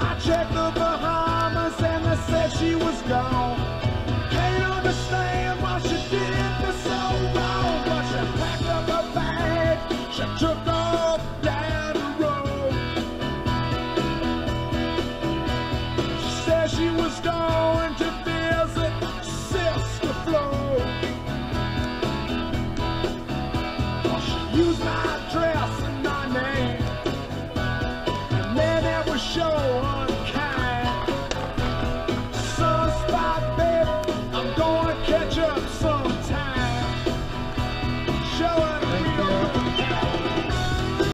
I checked the Bahamas and they said she was gone. Can't understand why she did this so wrong, but she packed up her bag, she took show.